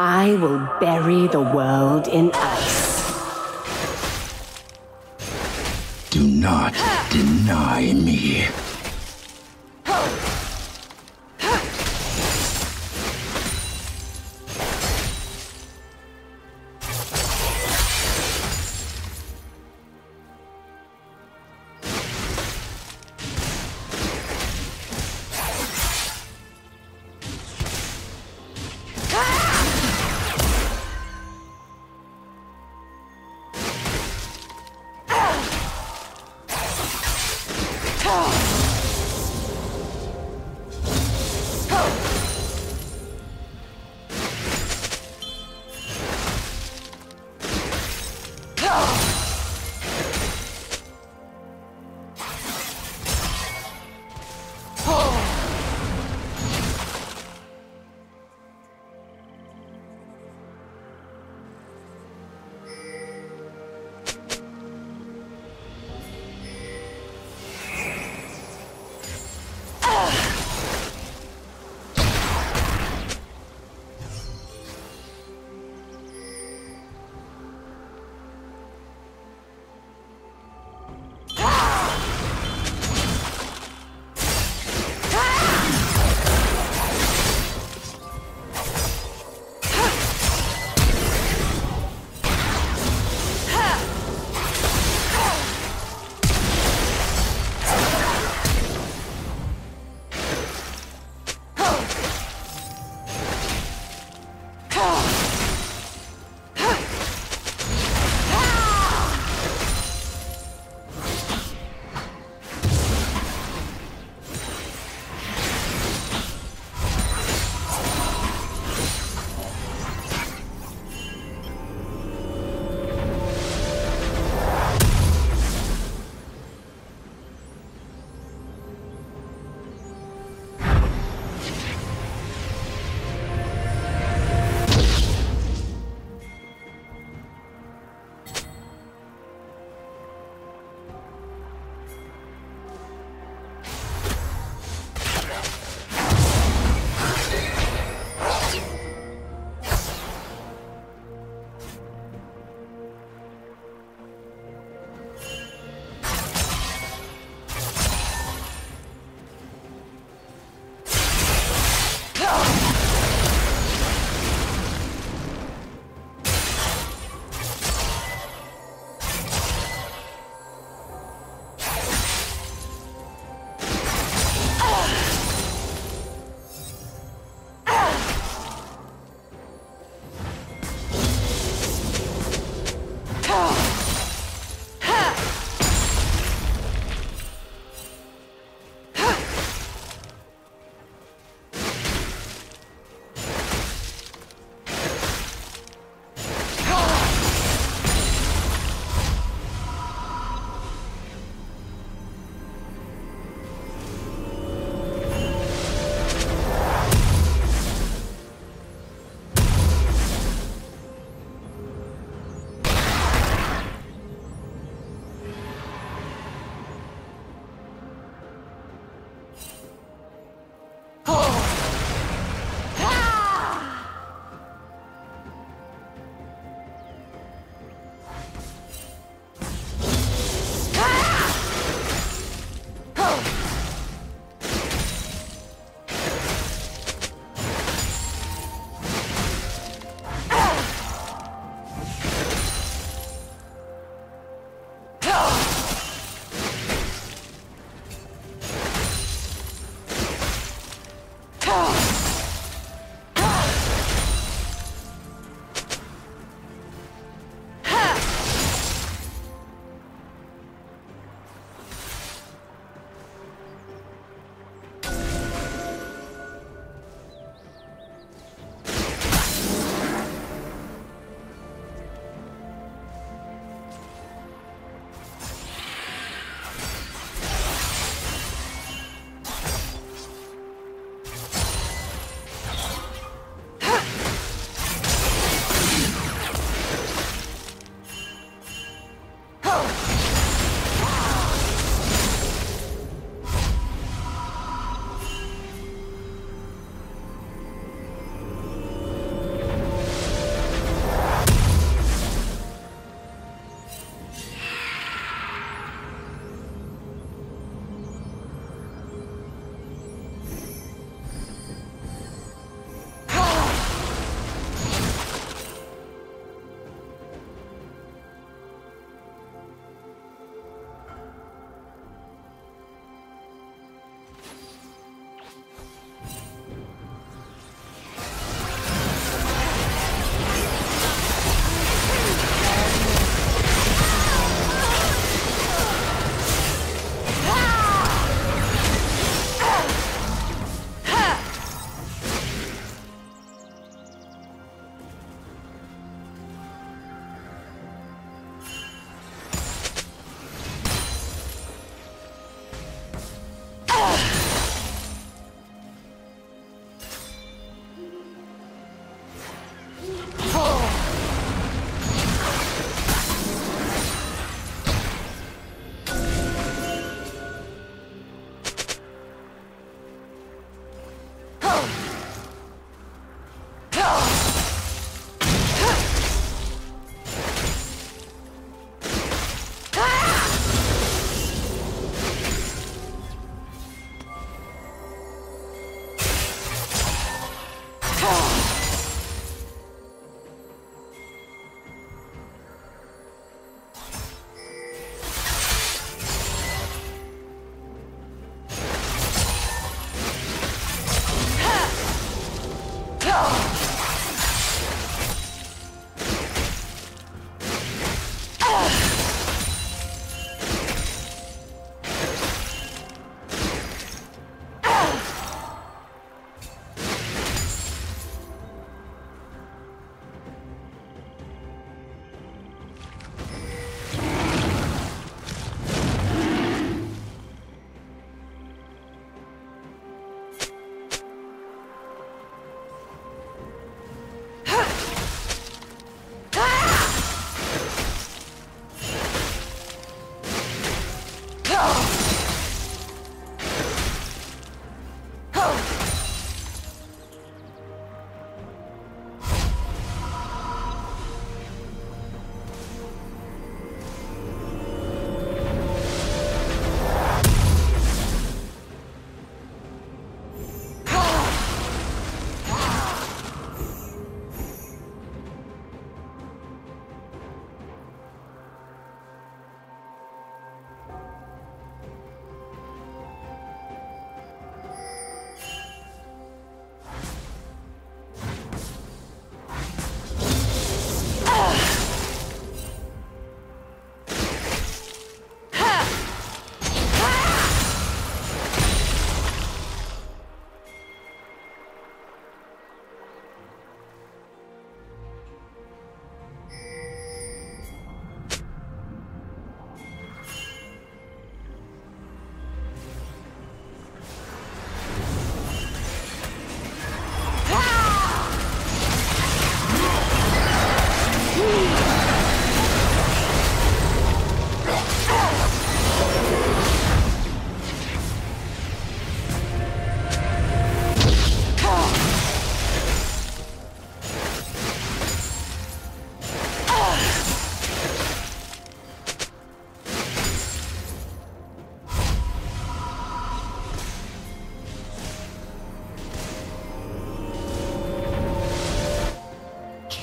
I will bury the world in ice. Do not deny me.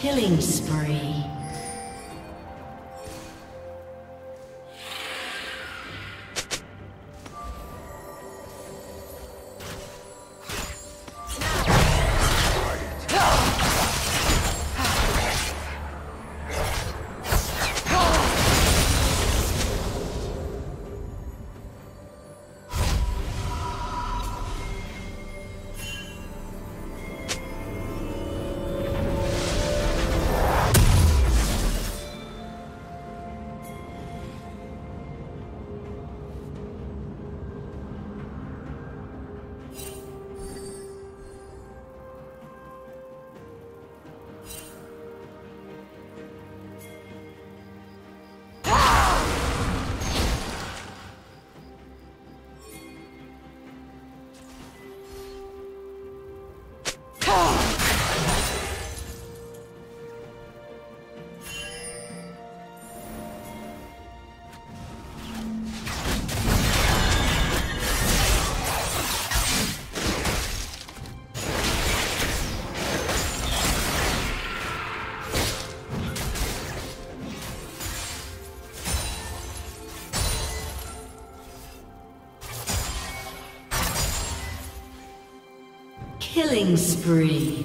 Killing spree. Spree.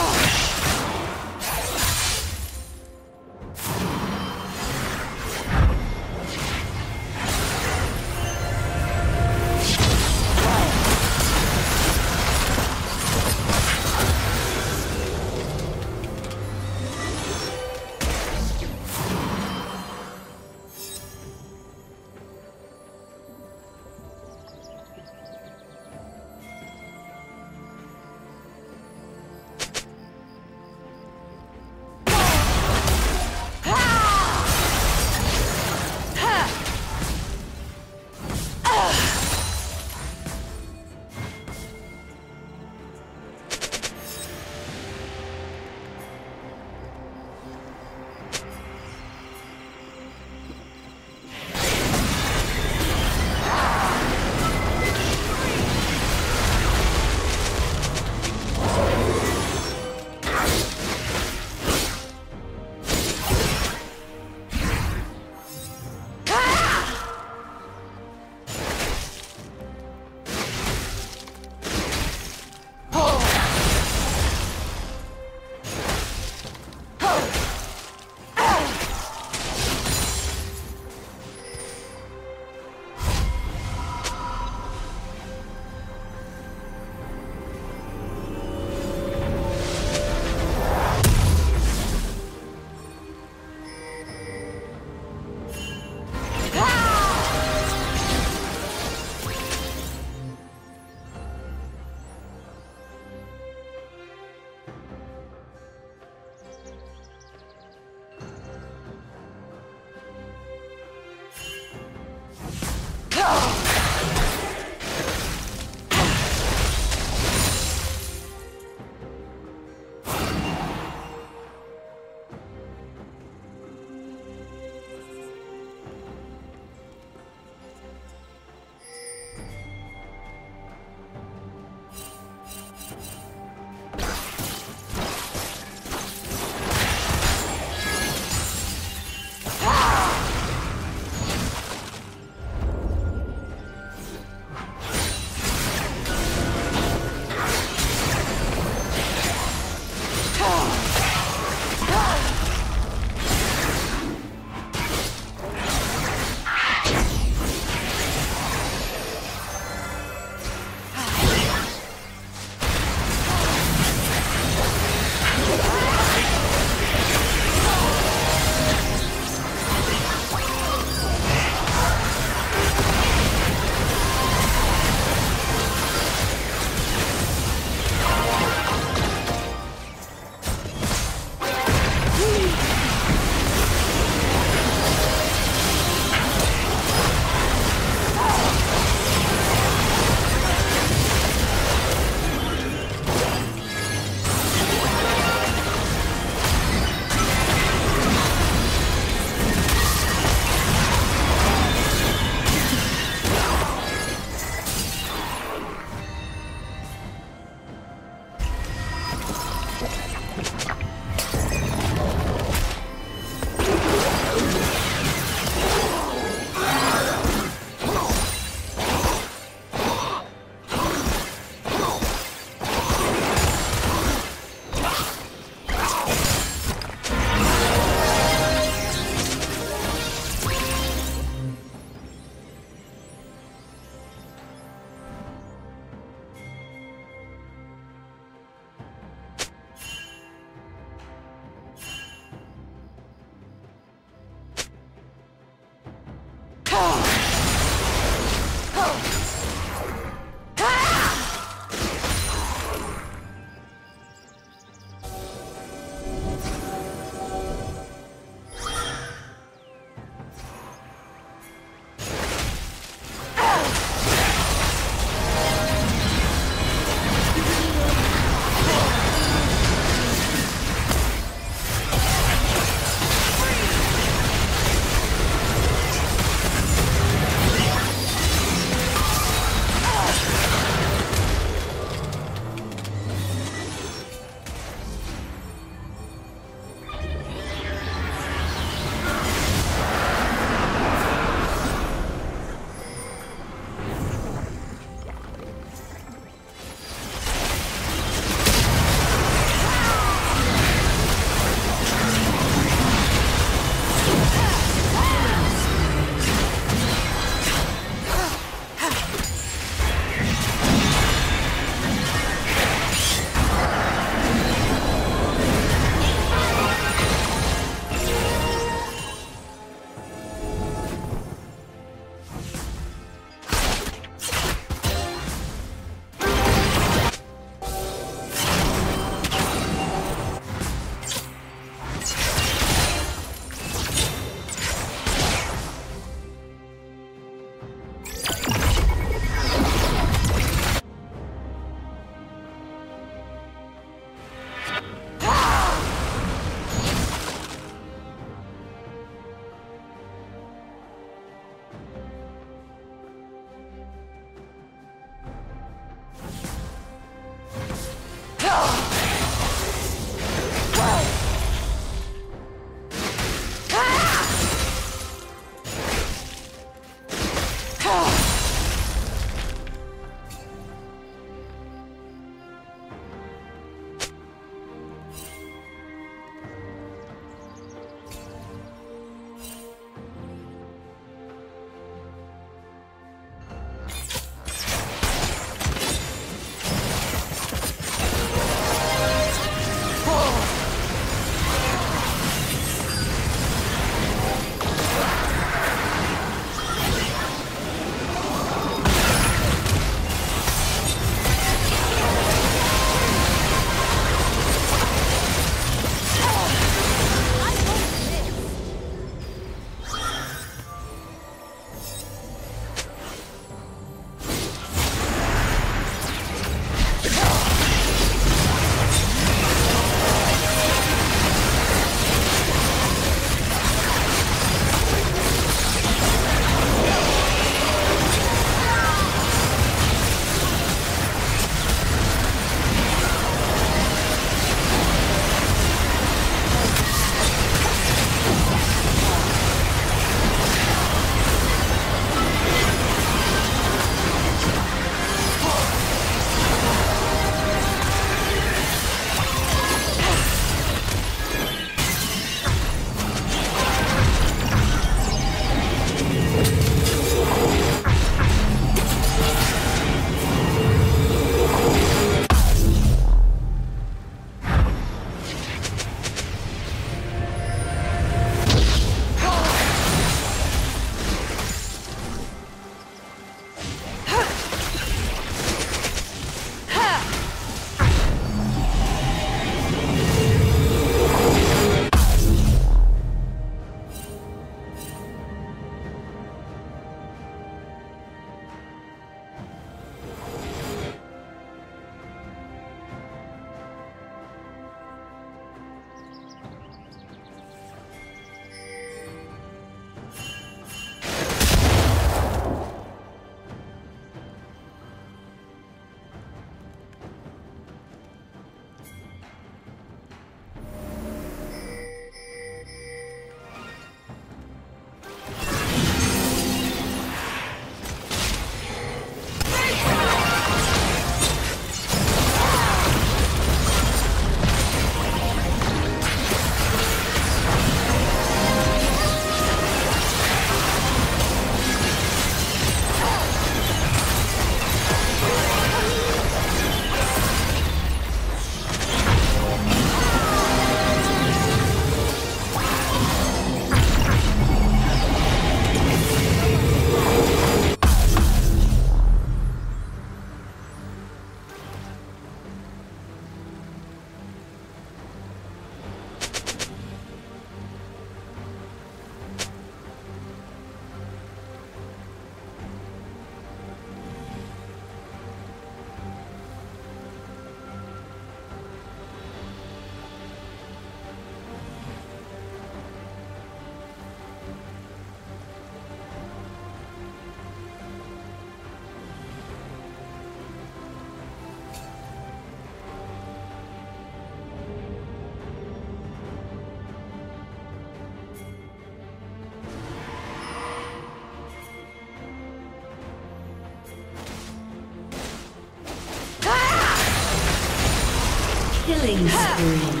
Killing spree.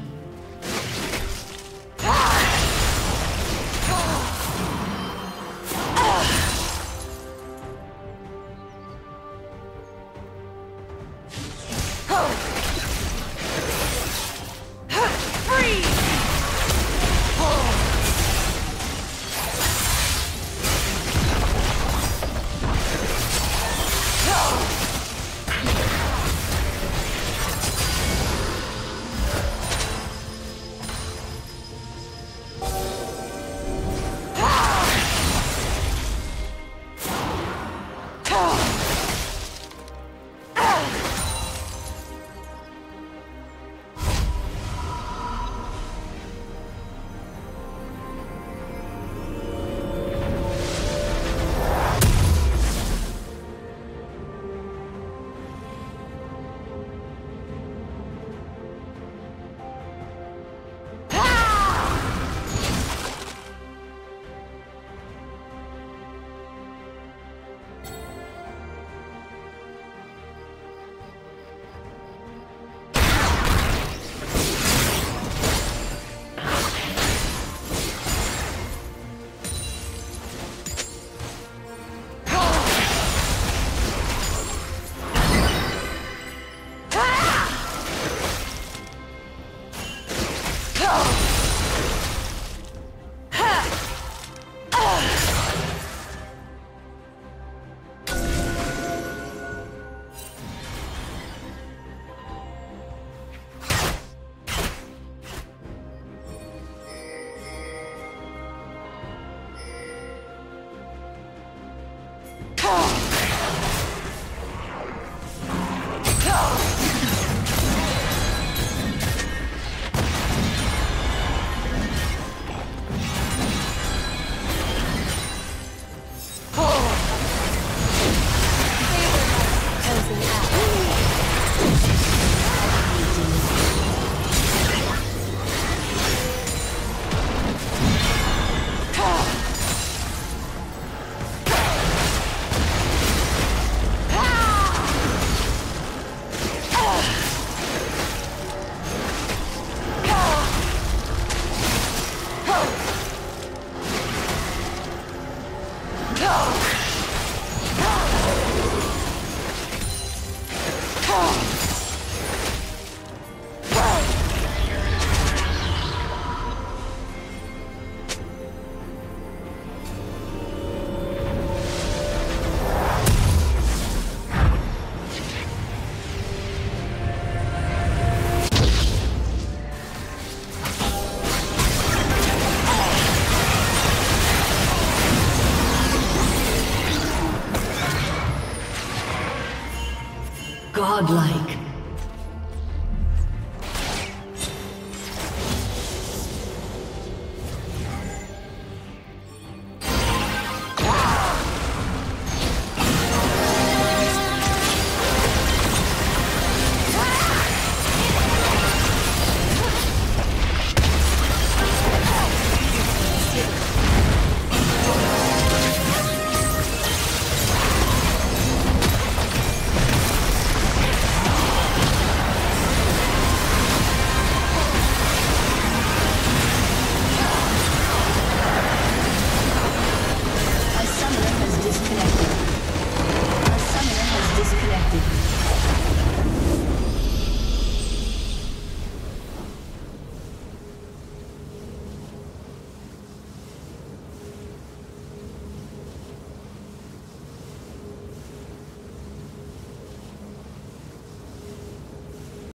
Godlike.